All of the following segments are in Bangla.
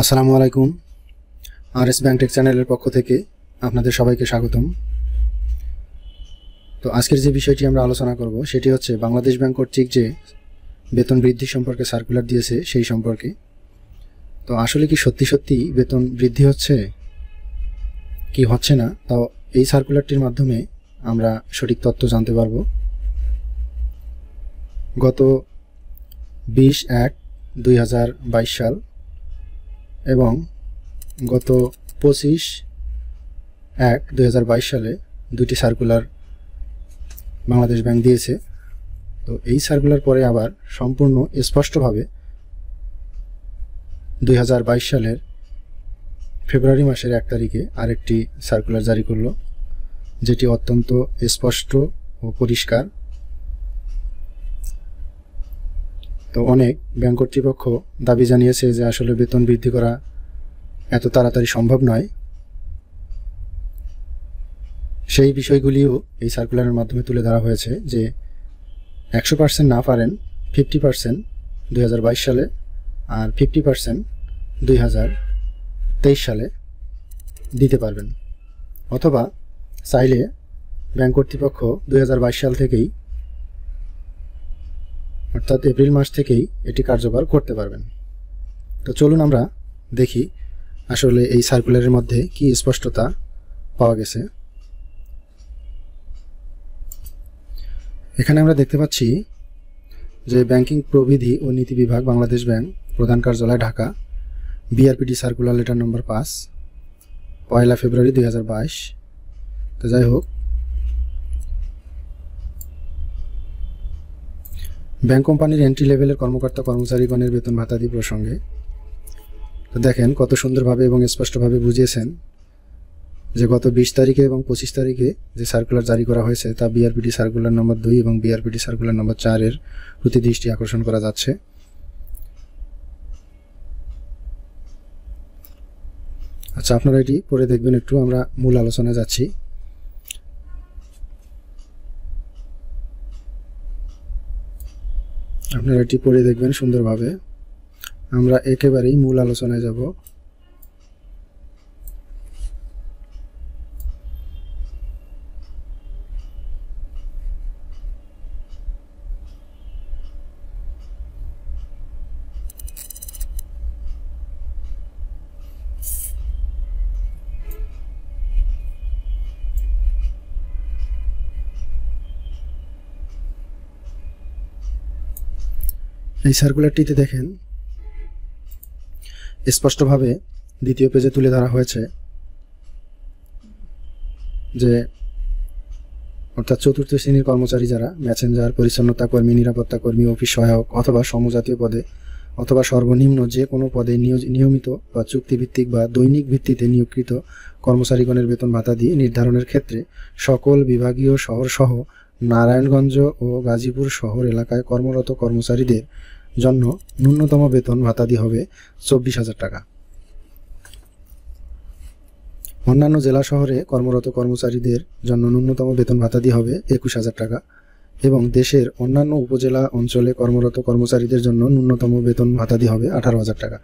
আসসালামু আলাইকুম। আর এস ব্যাংটেক চ্যানেলের পক্ষ থেকে আপনাদের সবাইকে স্বাগতম। তো আজকের যে বিষয়টি আমরা আলোচনা করব, সেটি হচ্ছে বাংলাদেশ ব্যাংক কর্তৃক যে বেতন বৃদ্ধি সম্পর্কে সার্কুলার দিয়েছে সেই সম্পর্কে। তো আসলে কি সত্যি সত্যি বেতন বৃদ্ধি হচ্ছে? কি হচ্ছে না? তাও এই সার্কুলারটির মাধ্যমে আমরা সঠিক তথ্য জানতে পারব। গত বিশ এক দুই সাল এবং গত পঁচিশ এক দুই সালে দুটি সার্কুলার বাংলাদেশ ব্যাংক দিয়েছে। তো এই সার্কুলার পরে আবার সম্পূর্ণ স্পষ্টভাবে দুই হাজার বাইশ সালের ফেব্রুয়ারি মাসের এক তারিখে আরেকটি সার্কুলার জারি করল, যেটি অত্যন্ত স্পষ্ট ও পরিষ্কার। তো অনেক ব্যাংক কর্তৃপক্ষ দাবি জানিয়েছে যে আসলে বেতন বৃদ্ধি করা এত তাড়াতাড়ি সম্ভব নয়। সেই বিষয়গুলিও এই সার্কুলারের মাধ্যমে তুলে ধরা হয়েছে যে একশো পার্সেন্ট না পারেন ফিফটি পার্সেন্ট দুই হাজার বাইশ সালে আর ফিফটি পার্সেন্ট দুই হাজার তেইশ সালে দিতে পারবেন। অথবা চাইলে ব্যাংক কর্তৃপক্ষ দুই হাজার বাইশ সাল থেকেই অর্থাৎ এপ্রিল মাস থেকেই এটি কার্যকর করতে পারবেন। তো চলুন আমরা দেখি আসলে এই সার্কুলারের মধ্যে কি স্পষ্টতা পাওয়া গেছে। এখানে আমরা দেখতে পাচ্ছি যে ব্যাংকিং প্রবিধি ও নীতি বিভাগ বাংলাদেশ ব্যাংক, প্রধান কার্যালয় Dhaka BRPD circular letter number পাঁচ, পয়লা ফেব্রুয়ারি দু হাজার বাইশ। তো যাই হোক ব্যাংক কোম্পানির এন্ট্রি লেভেলের কর্মকর্তা কর্মচারীগণের বেতন ভাতাদি প্রসঙ্গে। তো দেখেন কত সুন্দরভাবে এবং স্পষ্টভাবে বুঝিয়েছেন যে গত বিশ তারিখে এবং পঁচিশ তারিখে যে সার্কুলার জারি করা হয়েছে, তা বিআরপিটি সার্কুলার নম্বর দুই এবং বিআরপিটি সার্কুলার নম্বর চারের প্রতি দৃষ্টি আকর্ষণ করা যাচ্ছে। আচ্ছা আপনারা এটি পরে দেখবেন একটু, আমরা মূল আলোচনায় যাচ্ছি। আপনারা এটি পড়ে দেখবেন সুন্দরভাবে। আমরা একেবারেই মূল আলোচনায় যাব। এই সার্কুলারটিতে দেখেন, স্পষ্টভাবে দ্বিতীয় পেজে তুলে ধরা হয়েছে যে, অর্থাৎ চতুর্থ শ্রেণির কর্মচারী যারা ম্যাসেঞ্জার পরিচ্ছন্নতা কর্মী, নিরাপত্তা কর্মী অফিস সহায়ক অথবা সমজাতীয় পদে অথবা সর্বনিম্ন যে কোনো পদে নিয়মিত বা চুক্তিভিত্তিক বা দৈনিক ভিত্তিতে নিয়োগকৃত কর্মচারীগণের বেতন ভাতা দিয়ে নির্ধারণের ক্ষেত্রে সকল বিভাগীয় শহর সহ নারায়ণগঞ্জ ও গাজীপুর শহর এলাকায় কর্মরত কর্মচারীদের জন্য ন্যূনতম বেতন ভাতা ভাতাদি হবে চব্বিশ হাজার টাকা। অন্যান্য জেলা শহরে কর্মরত কর্মচারীদের জন্য ন্যূনতম বেতন ভাতা ভাতাদি হবে একুশ হাজার টাকা এবং দেশের অন্যান্য উপজেলা অঞ্চলে কর্মরত কর্মচারীদের জন্য ন্যূনতম বেতন ভাতা ভাতাদি হবে আঠারো হাজার টাকা।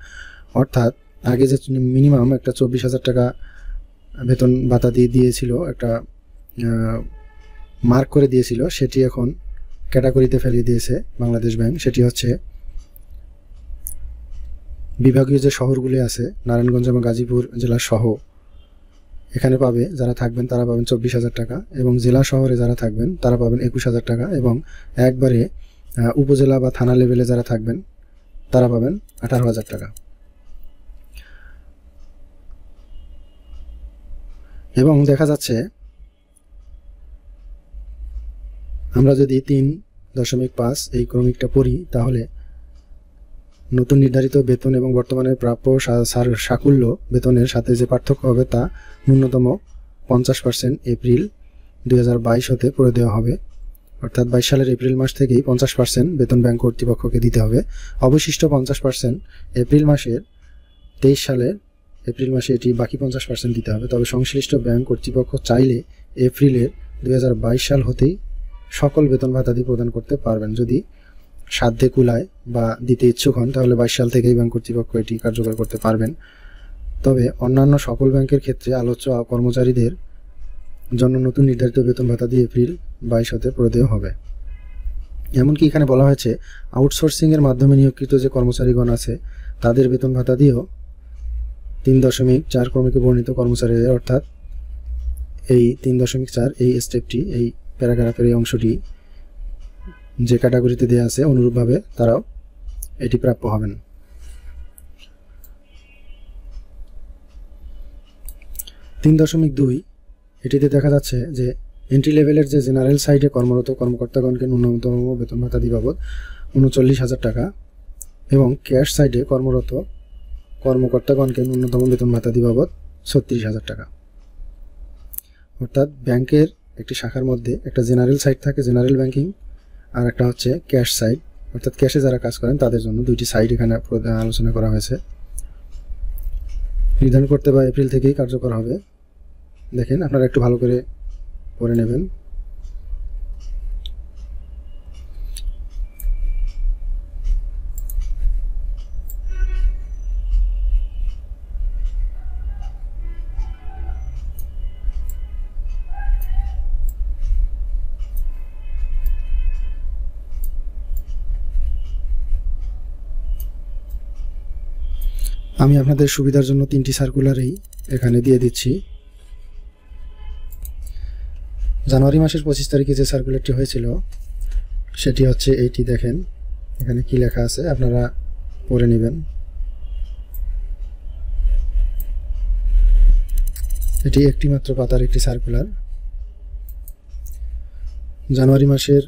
অর্থাৎ আগে যে মিনিমাম একটা চব্বিশ হাজার টাকা বেতন ভাতা দিয়ে দিয়েছিল, একটা মার্ক করে দিয়েছিল, সেটি এখন ক্যাটাগরিতে ফেলিয়ে দিয়েছে বাংলাদেশ ব্যাংক। সেটি হচ্ছে বিভাগীয় যে শহরগুলি আছে, নারায়ণগঞ্জ এবং গাজীপুর জেলা সহ, এখানে পাবে যারা থাকবেন তারা পাবেন চব্বিশ হাজার টাকা এবং জেলা শহরে যারা থাকবেন তারা পাবেন একুশ হাজার টাকা এবং একবারে উপজেলা বা থানা লেভেলে যারা থাকবেন তারা পাবেন আঠারো হাজার টাকা। এবং দেখা যাচ্ছে, আমরা যদি তিন দশমিক পাঁচ এই ক্রমিকটা পড়ি, তাহলে নতুন নির্ধারিত বেতন এবং বর্তমানে প্রাপ্য সাকুল্য বেতনের সাথে যে পার্থক্য হবে তা ন্যূনতম পঞ্চাশ পার্সেন্ট এপ্রিল দু হাজার বাইশ হতে করে দেওয়া হবে। অর্থাৎ বাইশ সালের এপ্রিল মাস থেকেই পঞ্চাশ পার্সেন্ট বেতন ব্যাংক কর্তৃপক্ষকে দিতে হবে। অবশিষ্ট পঞ্চাশ পার্সেন্ট এপ্রিল মাসের তেইশ সালের এপ্রিল মাসে এটি বাকি পঞ্চাশ পার্সেন্ট দিতে হবে। তবে সংশ্লিষ্ট ব্যাংক কর্তৃপক্ষ চাইলে এপ্রিলের দু হাজার বাইশ সাল হতেই সকল বেতন ভাতাদি প্রদান করতে পারবেন। যদি সাধ্যে কুলায় বা দিতে ইচ্ছুক হন, তাহলে বাইশ সাল থেকেই ব্যাংক কর্তৃপক্ষ এটি কার্যকর করতে পারবেন। তবে অন্যান্য সকল ব্যাংকের ক্ষেত্রে আলোচ্য কর্মচারীদের জন্য নতুন নির্ধারিত বেতন ভাতা দিয়ে এপ্রিল বাইশ হতে প্রদেয় হবে। এমনকি এখানে বলা হয়েছে, আউটসোর্সিংয়ের মাধ্যমে নিয়োগকৃত যে কর্মচারীগণ আছে, তাদের বেতন ভাতা দিয়েও তিন দশমিক চার ক্রমিকে বর্ণিত কর্মচারীদের অর্থাৎ এই তিন দশমিক চার এই স্টেপটি এই প্যারাগ্রাফের এই অংশটি যে ক্যাটাগরিতে দেওয়া আছে, অনুরূপভাবে তারাও এটি প্রাপ্য হবেন। তিন দশমিক দুই, এটিতে দেখা যাচ্ছে যে এন্ট্রি লেভেলের যে জেনারেল সাইডে কর্মরত কর্মকর্তাগণকে ন্যূনতম বেতন ভাতা দিবাবদ উনচল্লিশ হাজার টাকা এবং ক্যাশ সাইডে কর্মরত কর্মকর্তাগণকে ন্যূনতম বেতন ভাতা দিবাবদ ছত্রিশ হাজার টাকা। অর্থাৎ ব্যাংকের একটি শাখার মধ্যে একটা জেনারেল সাইট থাকে জেনারেল ব্যাংকিং আর একটা হচ্ছে ক্যাশ সাইড অর্থাৎ ক্যাশে যারা কাজ করেন, তাদের জন্য দুইটি সাইড এখানে আলোচনা করা হয়েছে। নির্ধারণ করতে বা এপ্রিল থেকেই কার্যকর হবে। দেখেন, আপনারা একটু ভালো করে পড়ে নেবেন। আমি আপনাদের সুবিধার জন্য তিনটি সার্কুলারই এখানে দিয়ে দিচ্ছি। জানুয়ারি মাসের পঁচিশ তারিখে যে সার্কুলারটি হয়েছিল, সেটি হচ্ছে এইটি, দেখেন। এখানে কি লেখা আছে? আপনারা পড়ে নেবেন। এটি একটি মাত্র পাতার একটি সার্কুলার। জানুয়ারি মাসের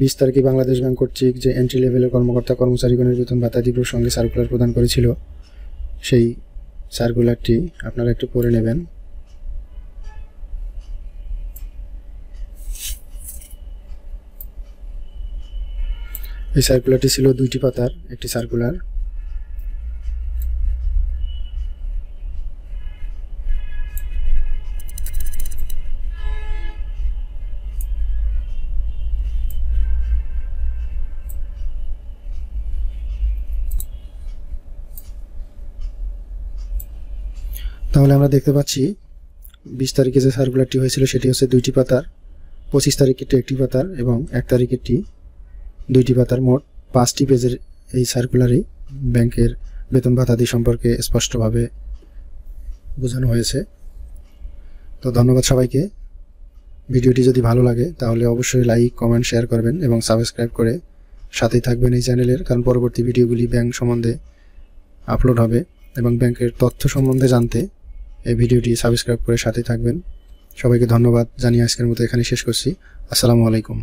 বিশ তারিখে বাংলাদেশ ব্যাংক কর্তৃক যে এন্ট্রি লেভেলের কর্মকর্তা, কর্মচারীগণের বেতন ভাতা দিবর সঙ্গে সার্কুলার প্রদান করেছিল, সেই সার্কুলারটি আপনারা একটু পড়ে নেবেন। এই সার্কুলারটি ছিল দুইটি পাতার, একটি সার্কুলার তাহলে আমরা দেখতে পাচ্ছি বিশ তারিখে যে সার্কুলারটি হয়েছিল সেটি হচ্ছে দুইটি পাতার, পঁচিশ তারিখেরটি একটি পাতার এবং এক তারিখেরটি দুইটি পাতার মোট পাঁচটি পেজের এই সার্কুলারে ব্যাংকের বেতন ভাতাদি সম্পর্কে স্পষ্টভাবে বোঝানো হয়েছে। তো ধন্যবাদ সবাইকে। ভিডিওটি যদি ভালো লাগে তাহলে অবশ্যই লাইক কমেন্ট শেয়ার করবেন এবং সাবস্ক্রাইব করে সাথেই থাকবেন এই চ্যানেলের, কারণ পরবর্তী ভিডিওগুলি ব্যাংক সম্বন্ধে আপলোড হবে এবং ব্যাংকের তথ্য সম্বন্ধে জানতে এই ভিডিওটি সাবস্ক্রাইব করে সাথে থাকবেন। সবাইকে ধন্যবাদ। জানিয়ে আজকের মতো এখানে শেষ করছি। আসসালামু আলাইকুম।